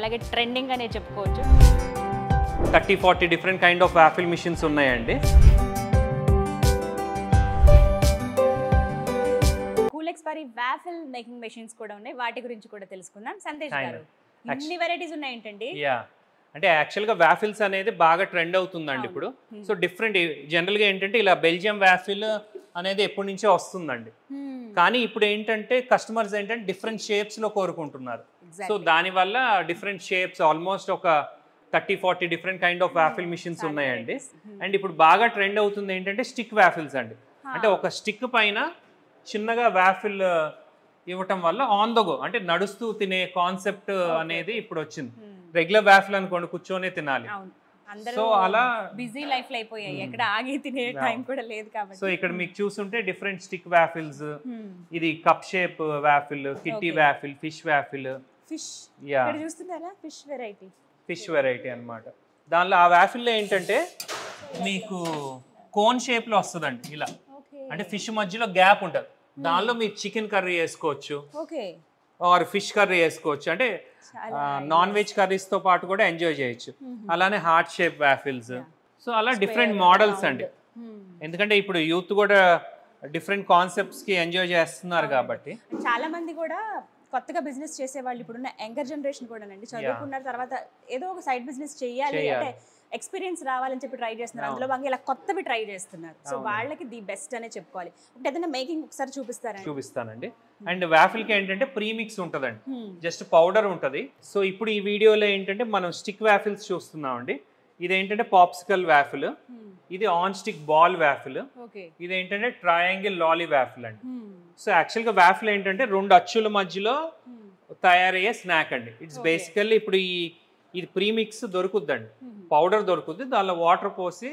అలాగే ట్రెండింగ్ అనే చెప్పుకోవచ్చు. Thirty forty different kind of waffle machines ఉన్నాయండి. Cool expiry waffle making machines కూడా ఉన్నాయి. వాటి గురించి కూడా తెలుసుకుందాం. సందేశ్. గారు ఇన్ని వెరైటీస్ ఉన్నాయేంటండి. యా అంటే యాక్చువల్గా వ్యాఫిల్స్ అనేది బాగా ట్రెండ్ అవుతుందండి ఇప్పుడు. సో డిఫరెంట్ జనరల్గా ఏంటంటే ఇలా బెల్జియం వ్యాఫిల్ అనేది ఎప్పటి నుంచో వస్తుందండి. కానీ ఇప్పుడు ఏంటంటే కస్టమర్స్ ఏంటంటే డిఫరెంట్ షేప్స్లో కోరుకుంటున్నారు. సో దానివల్ల డిఫరెంట్ షేప్స్ ఆల్మోస్ట్ ఒక thirty forty different kind of waffle machines ఉన్నాయండి. అండ్ ఇప్పుడు బాగా ట్రెండ్ అవుతుంది ఏంటంటే స్టిక్ వ్యాఫిల్స్ అండి. అంటే ఒక స్టిక్ పైన చిన్నగా వ్యాఫిల్ ఇవ్వటం వల్ల ఆన్ ద గో అంటే నడుస్తూ తినే కాన్సెప్ట్ అనేది ఇప్పుడు వచ్చింది. రెగ్యులర్ వ్యాఫిల్ అనుకోండి కూర్చొనే తినాలి. సో అలా బిజీ లైఫ్ అయిపోయాయి. ఎక్కడ ఆగి తినే టైం కూడా లేదు కాబట్టి. సో ఇక్కడ మీకు చూస్తుంటే డిఫరెంట్ స్టిక్ వ్యాఫిల్స్ Hmm. ఇది cup shape waffle kitty waffle fish waffle fish. ఇక్కడ చూస్తున్నారా ఫిష్ వెరైటీ ఫిష్ వెరైటీ అన్నమాట. దానిలో ఆ వ్యాఫిల్లో ఏంటంటే మీకు కోన్ షేప్లో వస్తుందండి ఇలా. అంటే ఫిష్ మధ్యలో గ్యాప్ ఉంటుంది. దానిలో మీరు చికెన్ కర్రీ వేసుకోవచ్చు. ఓకే ఆర్ ఫిష్ కర్రీ వేసుకోవచ్చు. అంటే నాన్ వెజ్ కర్రీస్తో పాటు కూడా ఎంజాయ్ చేయొచ్చు. అలానే హార్ట్ షేప్ వ్యాఫిల్స్ సో అలా డిఫరెంట్ మోడల్స్ అండి. ఎందుకంటే ఇప్పుడు యూత్ కూడా డిఫరెంట్ కాన్సెప్ట్స్కి ఎంజాయ్ చేస్తున్నారు కాబట్టి. చాలా మంది కూడా కొత్తగా బిజినెస్ చేసే వాళ్ళు ఇప్పుడున్న యంగర్ జనరేషన్ కూడా అండి చదువుకున్న తర్వాత ఏదో ఒక సైడ్ బిజినెస్ చేయాలి. అంటే ఎక్స్పీరియన్స్ రావాలని చెప్పి ట్రై చేస్తున్నారు. అందులో భాగంగా ఇలా కొత్తవి ట్రై చేస్తున్నారు. సో వాళ్ళకి ది బెస్ట్ అనే చెప్పుకోవాలి. అంటే ఏదైనా మేకింగ్ ఒకసారి చూపిస్తారండి చూపిస్తానండి. అండ్ వ్యాఫిల్కి ఏంటంటే ప్రీమిక్స్ ఉంటుందండి. జస్ట్ పౌడర్ ఉంటుంది. సో ఇప్పుడు ఈ వీడియోలో ఏంటంటే మనం స్టిక్ వ్యాఫిల్స్ చూస్తున్నామండి. ఇది ఏంటంటే పాప్సికల్ వ్యాఫిల్ ఇది ఆన్ స్టిక్ బాల్ వ్యాఫిల్ ఇది ఏంటంటే ట్రయాంగిల్ లాలీ వ్యాఫిల్ అండి. సో యాక్చువల్గా వ్యాఫిల్ ఏంటంటే రెండు అచ్చుల మధ్యలో తయారయ్యే స్నాక్ అండి. ఇట్స్ బేసికల్లీ ఇప్పుడు ఈ ఇది ప్రీమిక్స్ దొరుకుద్దండి. పౌడర్ దొరుకుద్ది. దానిలో వాటర్ పోసి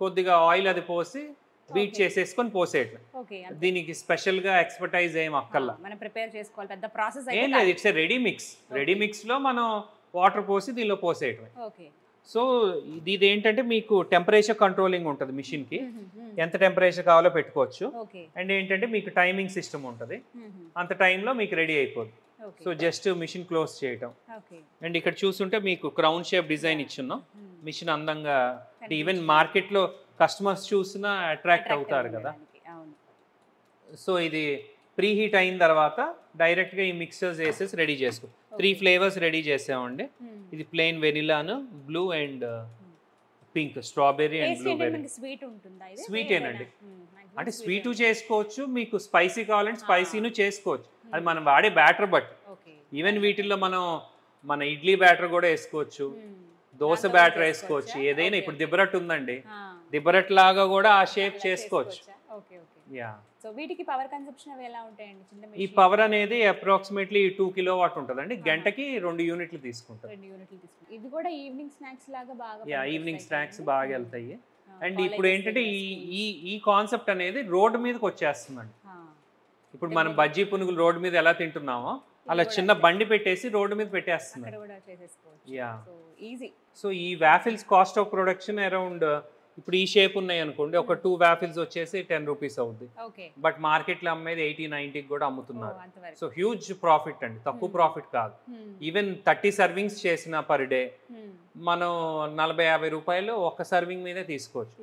కొద్దిగా ఆయిల్ అది పోసి బీట్ చేసేసుకొని పోసేయటం ఓకే దీనికి స్పెషల్గా ఎక్స్పర్టైజ్ ఏం అక్కర్లా. మనం ప్రిపేర్ చేసుకోవాలి. పెద్ద ప్రాసెస్ ఏం లేదు. ఇట్స్ రెడీ మిక్స్ రెడీ మిక్స్లో మనం వాటర్ పోసి దీనిలో పోసేయటం ఓకే సో ఇది ఏంటంటే మీకు టెంపరేచర్ కంట్రోలింగ్ ఉంటుంది మిషన్కి ఎంత టెంపరేచర్ కావాలో పెట్టుకోవచ్చు. అండ్ ఏంటంటే మీకు టైమింగ్ సిస్టమ్ ఉంటుంది. అంత టైంలో మీకు రెడీ అయిపోద్ది. సో జస్ట్ మిషన్ క్లోజ్ చేయటం. అండ్ ఇక్కడ చూస్తుంటే మీకు క్రౌన్ షేప్ డిజైన్ ఇచ్చున్నాం. మిషన్ అందంగా ఈవెన్ మార్కెట్లో కస్టమర్స్ చూసినా అట్రాక్ట్ అవుతారు కదా. సో ఇది ప్రీ హీట్ అయిన తర్వాత డైరెక్ట్గా ఈ మిక్సర్స్ వేసేసి రెడీ చేసుకో. త్రీ ఫ్లేవర్స్ రెడీ చేసామండి. ఇది plain వెనిలాను blue and pink strawberry and blueberry. Sweet ఉంటుందా వేరేనా? ఏనండి. maximum అంటే స్వీటు. చేసుకోవచ్చు మీకు స్పైసీ కావాలంటే స్పైసీను చేసుకోవచ్చు. అది మనం వాడే బ్యాటర్ ఓకే ఈవెన్ వీటిల్లో మనం మన ఇడ్లీ బ్యాటర్ కూడా వేసుకోవచ్చు. దోశ బ్యాటర్ వేసుకోవచ్చు? ఏదైనా ఇప్పుడు. దిబ్బరట్ ఉందండి. దిబ్బరట్ లాగా కూడా ఆ షేప్ చేసుకోవచ్చు? యా సో వీటికి పవర్ కన్సంప్షన్ అవి ఎలా ఉంటాయండి చిన్న ఈ? పవర్ అనేది అప్రాక్సిమేట్లీ టూ కిలో వాట్ ఉంటుందండి గంటకి రెండు యూనిట్లు తీసుకుంటారు రెండు యూనిట్లు తీసుకుంటాం. ఇది కూడా ఈవినింగ్ స్నాక్స్ లాగా బాగా ఈవినింగ్? స్నాక్స్ బాగా వెళ్తాయి. అండ్ ఇప్పుడు ఏంటంటే ఈ. ఈ కాన్సెప్ట్ అనేది రోడ్డు మీదకి వచ్చేస్తుందండి. ఇప్పుడు మనం బజ్జీ పునుగులు రోడ్డు మీద ఎలా తింటున్నామో అలా చిన్న బండి పెట్టేసి రోడ్డు మీద చేసేసుకోవచ్చు. యా సో ఈ waffles cost of production around ఇప్పుడు ఈ షేప్ ఉన్నాయి అనుకోండి ఒక టూ వ్యాఫిల్స్ వచ్చేసి టెన్ రూపీస్ అవుద్ది. బట్ మార్కెట్లో అమ్మేది ఎయిటీ నైన్టీకి కూడా అమ్ముతున్నారు. సో హ్యూజ్ ప్రాఫిట్ అండి. తక్కువ ప్రాఫిట్ కాదు. మ్మ్, ఈవెన్ థర్టీ సర్వింగ్స్ చేసిన పర్ డే మనం నలభై యాభై రూపాయలు ఒక సర్వింగ్ మీదే తీసుకోవచ్చు.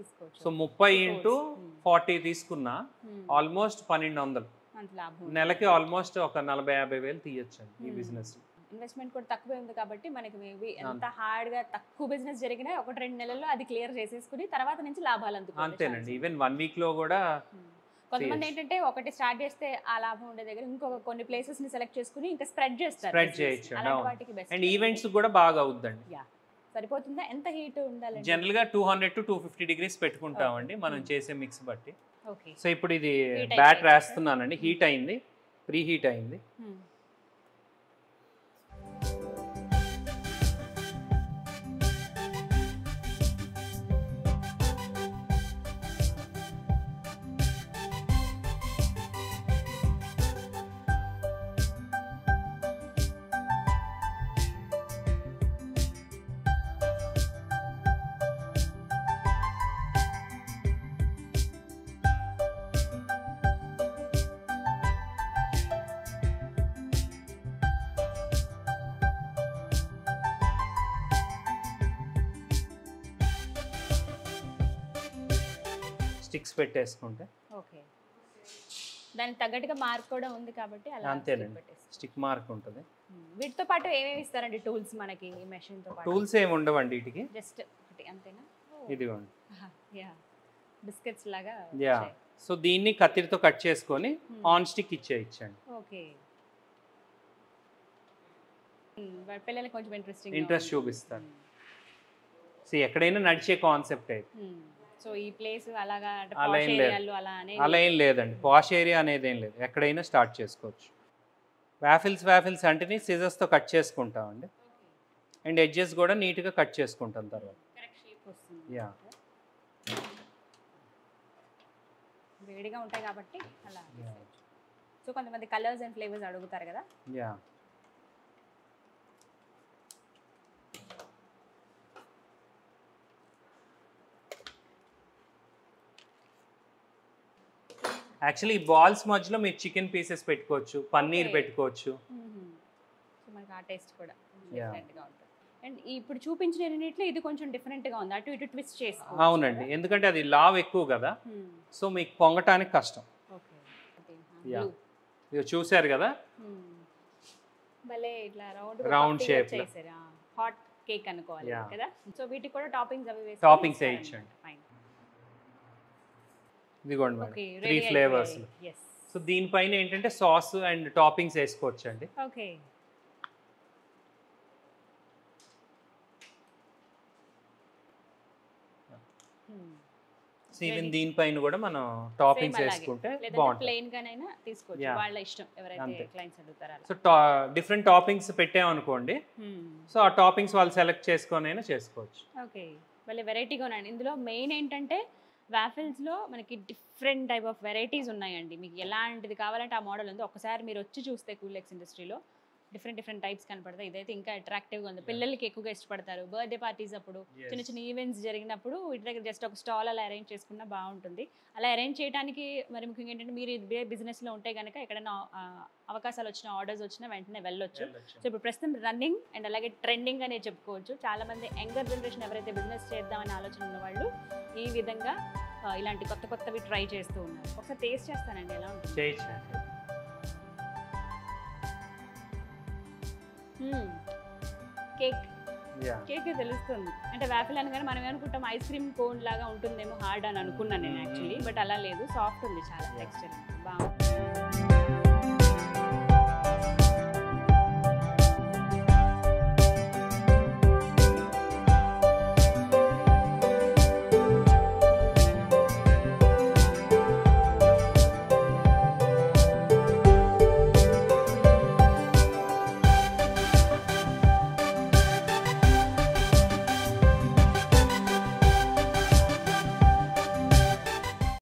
సో ముప్పై ఇంటూ Hmm. ఫార్టీ తీసుకున్నా మ్మ్, ఆల్మోస్ట్ పన్నెండు వందలు. నెలకి ఆల్మోస్ట్ ఒక నలభై యాభై వేలు తీయొచ్చు ఈ Hmm. బిజినెస్ ఇన్వెస్ట్మెంట్ కూడా తక్కువే ఉంది కాబట్టి మనకి మేబీ ఎంత హార్డ్గా తక్కువ బిజినెస్ జరిగినా ఒకటి రెండు నెలల్లో అది క్లియర్ చేసేసుకుని తర్వాత నుంచి లాభాలు అంతేనండి. ఈవెన్ వన్ వీక్లో కూడా కొంతమంది ఏంటంటే ఒకటి స్టార్ట్ చేస్తే ఆ లాభం ఉండే దగ్గర ఇంకొక కొన్ని ప్లేసెస్ని సెలెక్ట్ చేసుకుని ఇంకా స్ప్రెడ్ చేస్తారు. business. చేయొచ్చు, అండ్ ఈవెంట్స్ కూడా బాగా అవుద్దండి. యా సరిపోతుందా? ఎంత హీట్ ఉండాలండి? జనరల్గా two hundred to two fifty degrees పెట్టుకుంటామండి మనం చేసే మిక్స్ బట్టి. ఓకే. సో ఇప్పుడు ఇది బ్యాట్ అయిపోయింది. వేస్తున్నానండి హీట్ అయింది. ప్రీ హీట్ అయింది. స్టిక్స్ పెట్టేసుకుంటే. ఓకే. దానికి తగ్గట్టుగా మార్క్ కూడా ఉంది కాబట్టి అలా అంతేనండి. స్టిక్ మార్క్ ఉంటుంది. వీటితో పాటు ఏమేమి ఇస్తారండి టూల్స్ మనకి ఈ మెషిన్తో పాటు? టూల్స్ ఏమి ఉండవండి వీటికి. జస్ట్ ఒకటి అంతేనా? ఇదిగోండి. యా. బిస్కెట్స్ లాగా యా. సో దీన్ని కత్తిరితో కట్ చేసుకొని. ఆన్ స్టిక్ ఇచ్చేయచ్చండి ఓకే. పిల్లలకి కొంచెం ఇంట్రెస్టింగ్ Interest చూపిస్తారు. సో ఎక్కడైనా నడిచే కాన్సెప్ట్ అయితే. సో ఈ ప్లేస్ అలాగా అలా ఏం లేదు. అలా ఏం లేదండి. పాష్ ఏరియా అనేది ఏం లేదు. ఎక్కడైనా స్టార్ట్ చేసుకోవచ్చు. వ్యాఫిల్స్ వ్యాఫిల్స్ అంటే సిజర్స్తో కట్ చేసుకుంటామండి. అండ్ ఎడ్జెస్ కూడా నీట్గా కట్ చేసుకుంటాం తర్వాత. యా. వేడిగా ఉంటాయి కాబట్టి అలా. సో కొంతమంది కలర్స్ అండ్ ఫ్లేవర్స్ అడుగుతారు కదా? యా. యాక్చువల్లీ ఈ బాల్స్ మధ్యలో మీరు చికెన్ పీసెస్ పెట్టుకోవచ్చు పన్నీర్. పెట్టుకోవచ్చు. సో మనకి ఆ టేస్ట్ కూడా Yeah. డిఫరెంట్గా ఉంటుంది. అండ్ ఇప్పుడు చూపించిన రెండిట్లో ఇది కొంచెం డిఫరెంట్గా ఉంది. అటు ఇటు ట్విస్ట్ చేసుకో అవునండి. ఎందుకంటే అది లావ్ ఎక్కువ కదా. సో మీకు పొంగటానికి కష్టం. ఇక చూశారు కదా? భలే ఇట్లా రౌండ్. చేశారు. హాట్ కేక్ అనుకోవాలి. కదా. సో వీటికి కూడా టాపింగ్స్ అవి వేసి Toppings వేయించండి. ఇదిగోండి madam. Three flavours yes so దీనిపైన ఏంటంటే సాస్ అండ్ టాపింగ్స్ వేసుకోవచ్చు అండి ఓకే సో ఈవెన్ Ready. దీనిపైన కూడా మనం టాపింగ్స్ వేసుకుంటే బాగుంటుంది. ప్లెయిన్ గానైనా తీసుకోవచ్చు. వాళ్ళ ఇష్టం ఎవరైతే. క్లయింట్స్ అడుగుతారో. సో డిఫరెంట్ టాపింగ్స్ పెట్టామనుకోండి. సో ఆ టాపింగ్స్ వాళ్ళు సెలెక్ట్ చేసుకొని అయినా చేసుకోవచ్చు. ఓకే మళ్ళీ వెరైటీగా ఉన్నాయండి ఇందులో మెయిన్ ఏంటంటే వాఫిల్స్లో మనకి డిఫరెంట్ టైప్ ఆఫ్ వెరైటీస్ ఉన్నాయండి. మీకు ఎలాంటిది కావాలంటే ఆ మోడల్ ఉంది. ఒకసారి మీరు వచ్చి చూస్తే కూలెక్స్ ఇండస్ట్రీలో డిఫరెంట్ డిఫరెంట్ టైప్స్ కనపడతాయి. ఇదైతే ఇంకా అట్రాక్టివ్గా ఉంది. పిల్లలకి ఎక్కువగా ఇష్టపడతారు. బర్త్డే పార్టీస్ అప్పుడు. చిన్న చిన్న ఈవెంట్స్ జరిగినప్పుడు వీటి దగ్గర జస్ట్ ఒక స్టాల్ అలా అరేంజ్ చేసుకున్నా బాగుంటుంది. అలా అరేంజ్ చేయడానికి మరి ముఖ్యంగా ఏంటంటే మీరు ఇదే బిజినెస్లో ఉంటే కనుక ఎక్కడైనా అవకాశాలు వచ్చిన ఆర్డర్స్ వచ్చినా వెంటనే వెళ్ళొచ్చు. సో ఇప్పుడు ప్రస్తుతం రన్నింగ్ అండ్ అలాగే ట్రెండింగ్ అనే చెప్పుకోవచ్చు. చాలా మంది యంగర్ జనరేషన్ ఎవరైతే బిజినెస్ చేద్దామని ఆలోచన ఉన్న వాళ్ళు ఈ విధంగా ఇలాంటి కొత్త కొత్తవి ట్రై చేస్తూ ఉన్నారు. ఒకసారి టేస్ట్ చేస్తానండి ఎలా ఉంటుంది? కేక్. కేక్ తెలుస్తుంది. అంటే వ్యాఫిల్ అనగానే మనం ఏమనుకుంటాం ఐస్ క్రీమ్ కోన్ లాగా ఉంటుందేమో హార్డ్ అని అనుకున్నాను నేను యాక్చువల్లీ బట్ అలా లేదు. సాఫ్ట్ ఉంది చాలా. టెక్స్చర్. బాగుంది.